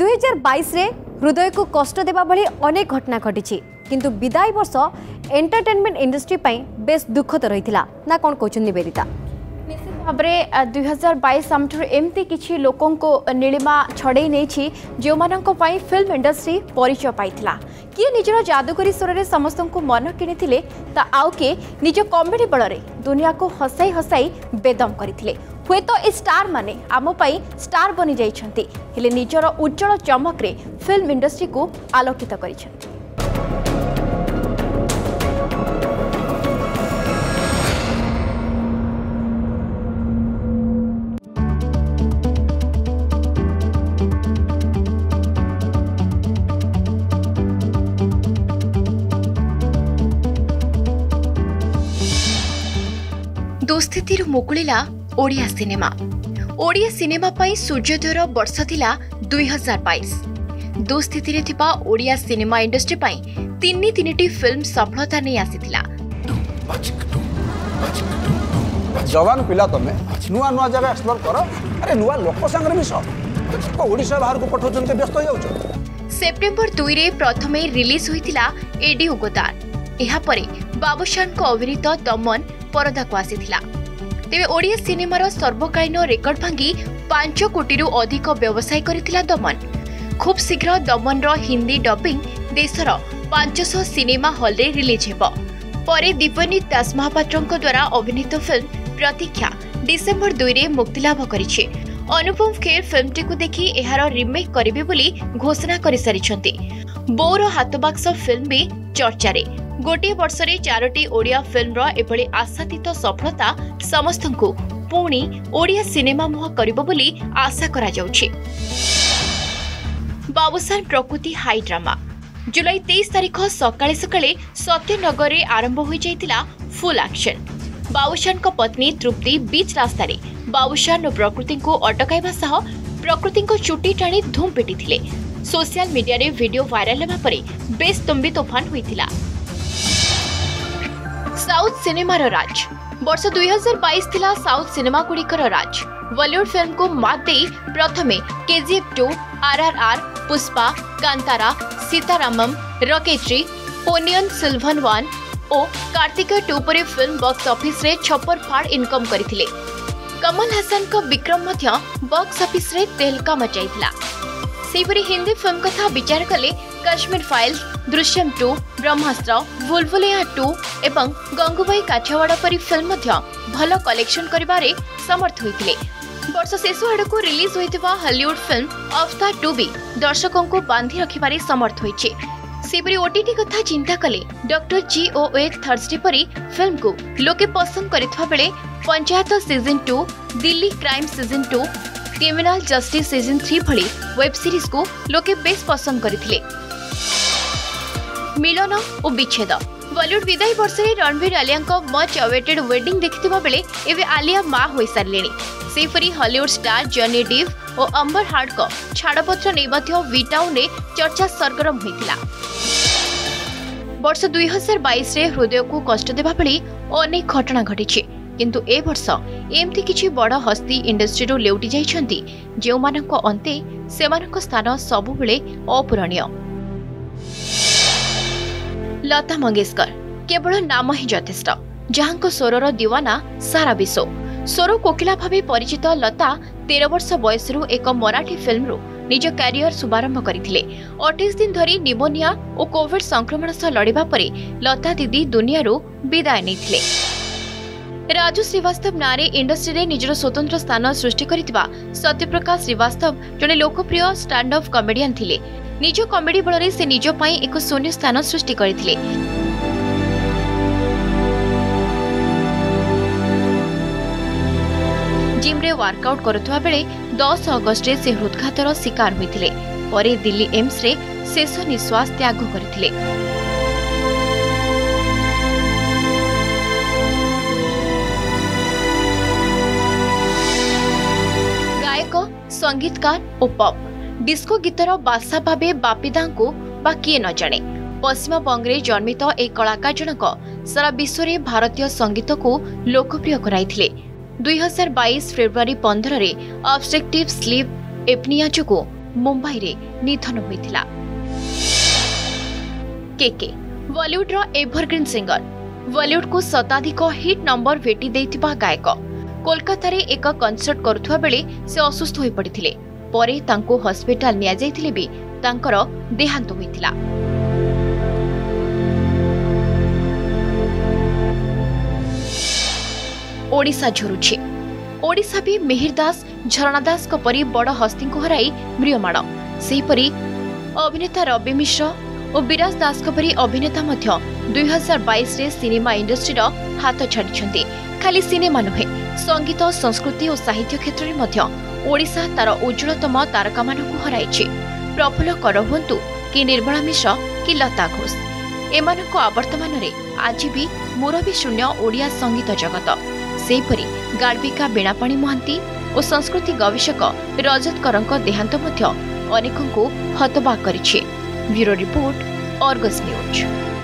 ଦୁଇ ହଜାର ବାଇଶରେ ହୃଦୟକୁ କଷ୍ଟ ଦେବା ଭଳି ଅନେକ ଘଟଣା ଘଟିଛି କିନ୍ତୁ ବିଦାୟ ବର୍ଷ ଏଣ୍ଟରଟେନମେଣ୍ଟ ଇଣ୍ଡଷ୍ଟ୍ରି ପାଇଁ ବେଶ୍ ଦୁଃଖଦ ରହିଥିଲା ନା କ'ଣ କହୁଛନ୍ତି ନିବେଦିତା ନିଶ୍ଚିତ ଭାବରେ ଦୁଇ ହଜାର ବାଇଶ ଆମଠାରୁ ଏମିତି କିଛି ଲୋକଙ୍କୁ ନୀଳିମା ଛଡ଼େଇ ନେଇଛି ଯେଉଁମାନଙ୍କ ପାଇଁ ଫିଲ୍ମ ଇଣ୍ଡଷ୍ଟ୍ରି ପରିଚୟ ପାଇଥିଲା କିଏ ନିଜର ଯାଦୁକରୀ ସ୍ୱରରେ ସମସ୍ତଙ୍କୁ ମନ କିଣିଥିଲେ ତ ଆଉ କିଏ ନିଜ କମେଡ଼ି ବଳରେ ଦୁନିଆକୁ ହସାଇ ହସାଇ ବେଦମ କରିଥିଲେ ହୁଏତ ଏ ଷ୍ଟାର୍ମାନେ ଆମ ପାଇଁ ଷ୍ଟାର୍ ବନିଯାଇଛନ୍ତି ହେଲେ ନିଜର ଉଜ୍ଜଳ ଚମକରେ ଫିଲ୍ମ ଇଣ୍ଡଷ୍ଟ୍ରିକୁ ଆଲୋକିତ କରିଛନ୍ତି দুস্থিতির ମୁକୁଳିଲା ଓଡ଼ିଆ ସିନେମା ଓଡ଼ିଆ ସିନେମା ପାଇଁ ସୂର୍ଯ୍ୟୋଦୟର ବର୍ଷ ଥିଲା ଦୁଇହଜାର ବାଇଶ ଦୁଃସ୍ଥିତିରେ ଥିବା ଓଡ଼ିଆ ସିନେମା ଇଣ୍ଡଷ୍ଟ୍ରି ପାଇଁ ତିନି ତିନିଟି ଫିଲ୍ମ ସଫଳତା ନେଇ ଆସିଥିଲା ଯବାନ ପିଲା ତମେ ନୂଆ ନୂଆ ଜାଗା ଏକ୍ସପ୍ଲୋର କର ଆରେ ନୂଆ ଲୋକ ସାଙ୍ଗରେ ମିଶ ଓଡ଼ିଶା ବାହାରକୁ ପଠାଉଛନ୍ତି ବ୍ୟସ୍ତ ହେଇଯାଉଛ ସେପ୍ଟେମ୍ବର ଦୁଇରେ ପ୍ରଥମେ ରିଲିଜ୍ ହୋଇଥିଲା ଏଡି ଉଗଦାନ ଏହାପରେ ବାବୁଶାନଙ୍କ ଅଭିନୀତ ଦମନ ପରଦାକୁ ଆସିଥିଲା ତେବେ ଓଡ଼ିଆ ସିନେମାର ସର୍ବକାଳୀନ ରେକର୍ଡ ଭାଙ୍ଗି ପାଞ୍ଚ କୋଟିରୁ ଅଧିକ ବ୍ୟବସାୟ କରିଥିଲା ଦମନ ଖୁବ୍ ଶୀଘ୍ର ଦମନର ହିନ୍ଦୀ ଡବିଂ ଦେଶର ପାଞ୍ଚଶହ ସିନେମା ହଲ୍ରେ ରିଲିଜ୍ ହେବ ପରେ ଦୀପନୀ ଦାସ ମହାପାତ୍ରଙ୍କ ଦ୍ୱାରା ଅଭିନୀତ ଫିଲ୍ମ ପ୍ରତୀକ୍ଷା ଡିସେମ୍ବର ଦୁଇରେ ମୁକ୍ତିଲାଭ କରିଛି ଅନୁପମ ଖେର ଫିଲ୍ମଟିକୁ ଦେଖି ଏହାର ରିମେକ୍ କରିବେ ବୋଲି ଘୋଷଣା କରିସାରିଛନ୍ତି ବୋର ହାତବାକ୍ସ ଫିଲ୍ମ ବି ଚର୍ଚ୍ଚାରେ गोटे वर्षले चारोटी ओडिया फिल्म र एशात सफलता समस्तओ सिनेमाहासान प्रकृति जुलाई 23 तारिख सकाले सके सत्यनगरे एक्शन आक्सन को पत्नी तृप्ति बिच रास्तो बाबुसान र प्रकृतिको अटक प्रकृतिको चुटि टाढि धुम्पेटिले सोसिया मिडले भिडियो भाइराल बेस तुम्बी तोफान साउथ सिनेमार राज वर्ष दुई हजार बैस साउथ सिनेमा गुड़िकर राज बॉलीवुड फिल्म को मात दे प्रथम K G F two R R R Pushpa Kantara Sitaramam rocketry Ponniyin Selvan one और कार्तिक टू पर फिल्म बक्स अफिस छपर फाड़ इनकम करते कमल हासन विक्रम बक्स अफिस तेलका मचाई हिंदी फिल्म कथा विचार कले Kashmir files Drishyam two Brahmastra Bhool Bhulaiyaa two एवं गंगुबाई काठियावाड़ पी फिल्म भल कलेक्शन करें समर्थ होते वर्ष शेष आड़क रिलीज होता हलीउड फिल्म अफ्ता टू भी दर्शकों बांधि रखार समर्थ हो ओटी कथा चिंता कले डर जीओ थर्ड डे पी फिल्म को लोके पसंद करंचायत season two Delhi crime season two criminal justice season three web series को लोके बेस पसंद करते ମିଳନ ଓ ବିଚ୍ଛେଦ ବଲିଉଡ ବିଦାୟୀ ବର୍ଷରେ ରଣବୀର ଆଲିଆଙ୍କ ମଚ୍ ଆୱେଟେଡ୍ ୱେଡିଂ ଦେଖିଥିବା ବେଳେ ଏବେ ଆଲିଆ ମା ହୋଇସାରିଲେଣି ସେହିପରି ହଲିଉଡ୍ ଷ୍ଟାର୍ ଜନି ଡିଭ୍ ଓ ଅମ୍ବର ହାର୍ଡଙ୍କ ଛାଡ଼ପତ୍ର ନେଇ ମଧ୍ୟ ଭିଟାଉନ୍ରେ ଚର୍ଚ୍ଚା ସରଗରମ ହୋଇଥିଲା ବର୍ଷ ଦୁଇ ହଜାର ବାଇଶରେ ହୃଦୟକୁ କଷ୍ଟ ଦେବା ଭଳି ଅନେକ ଘଟଣା ଘଟିଛି କିନ୍ତୁ ଏ ବର୍ଷ ଏମିତି କିଛି ବଡ଼ ହସ୍ତି ଇଣ୍ଡଷ୍ଟ୍ରିରୁ ଲେଉଟି ଯାଇଛନ୍ତି ଯେଉଁମାନଙ୍କ ଅନ୍ତେ ସେମାନଙ୍କ ସ୍ଥାନ ସବୁବେଳେ ଅପୂରଣୀୟ लता मङ्गेसकर केवल नाम हिेष्ट जहाँ सारा विश्व सोर कोकिला परिचित लता ते वर्ष वयसु एक मराठी फिल्म क्यारियर शुभारम्भ गरिसन निमोनियाम लडापर दिदी दुनियाँहरू विद्य राजु श्रीवास्तव नाँले इन्डस् स्वतन्त्र स्थान सृष्टि सत्यप्रकाश श्रीवास्तव जे लोकप्रिय स्टान्डअ कमेडिया निज कमेडी बल से निजपा एक शून्य स्थान सृष्टि कर जिम्रे वर्कआउट कर दस अगस्ट से हृदघातर शिकार होते दिल्ली एम्स रे शेष निश्वास त्याग कर गायक संगीतकार और पप डिस्को गीतर बासा भाव बापिदा को बा किए नजाणे पश्चिम बंगे जन्मित एक कलाकार जनक सारा विश्व में भारतीय संगीत को लोकप्रिय कर दुईहजार बैश फेब्रवर पंदर से अबस्ट्रेक्टिव स्लीप एपनिया जो मुंबई में निधन होता केके बलीउड्र एभरग्रीन सिंगर बलीउड को शताधिक हिट नंबर भेटी गायक कोलकाता एक कनसर्ट करुवा असुस्थ हो पड़ते हैं ପରେ ତାଙ୍କୁ ହସ୍ପିଟାଲ ନିଆଯାଇଥିଲେ ବି ତାଙ୍କର ଦେହାନ୍ତ ହୋଇଥିଲା ଓଡ଼ିଶା ବି ମେହିର ଦାସ ଝରଣା ଦାସଙ୍କ ପରି ବଡ଼ ହସ୍ତୀଙ୍କୁ ହରାଇ ମ୍ରିୟମାଣ ସେହିପରି ଅଭିନେତା ରବି ମିଶ୍ର ଓ ବିରାଜ ଦାସଙ୍କ ପରି ଅଭିନେତା ମଧ୍ୟ ଦୁଇହଜାର ବାଇଶରେ ସିନେମା ଇଣ୍ଡଷ୍ଟ୍ରିର ହାତ ଛାଡ଼ିଛନ୍ତି ଖାଲି ସିନେମା ନୁହେଁ ସଙ୍ଗୀତ ସଂସ୍କୃତି ଓ ସାହିତ୍ୟ କ୍ଷେତ୍ରରେ ମଧ୍ୟ ଓଡ଼ିଶା ତାର ଉଜ୍ଜଳତମ ତାରକାମାନଙ୍କୁ ହରାଇଛି ପ୍ରଫୁଲ୍ଲ କର ହୁଅନ୍ତୁ କି ନିର୍ମଳା ମିଶ୍ର କି ଲତା ଘୋଷ ଏମାନଙ୍କ ଆବର୍ତ୍ତମାନରେ ଆଜି ବି ମୁରବୀ ଶୂନ୍ୟ ଓଡ଼ିଆ ସଙ୍ଗୀତ ଜଗତ ସେହିପରି ଗାଳ୍ପିକା ବୀଣାପାଣି ମହାନ୍ତି ଓ ସଂସ୍କୃତି ଗବେଷକ ରଜତ କରଙ୍କ ଦେହାନ୍ତ ମଧ୍ୟ ଅନେକଙ୍କୁ ହତବାକ କରିଛି ବ୍ୟୁରୋ ରିପୋର୍ଟ ଅର୍ଗସ୍ ନ୍ୟୁଜ୍